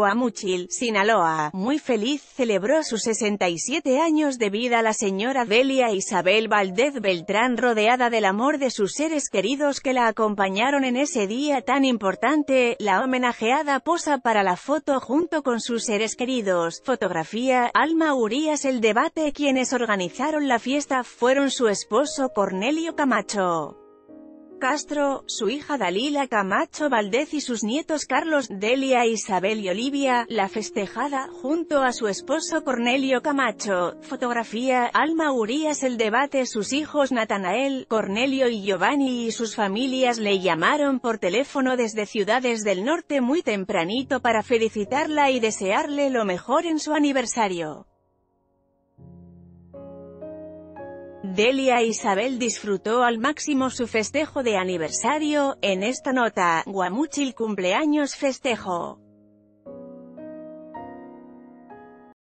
Guamuchil, Sinaloa. Muy feliz celebró sus 67 años de vida la señora Delia Isabel Valdez Beltrán rodeada del amor de sus seres queridos que la acompañaron en ese día tan importante. La homenajeada posa para la foto junto con sus seres queridos. Fotografía, Alma Urias El debate quienes organizaron la fiesta fueron su esposo Cornelio Camacho. Castro, su hija Dalila Camacho Valdez y sus nietos Carlos, Delia Isabel y Olivia, la festejada, junto a su esposo Cornelio Camacho. Fotografía, Alma Urias El debate sus hijos Natanael, Cornelio y Giovanni y sus familias le llamaron por teléfono desde ciudades del norte muy tempranito para felicitarla y desearle lo mejor en su aniversario. Delia Isabel disfrutó al máximo su festejo de aniversario, en esta nota, Guamuchil cumpleaños festejo.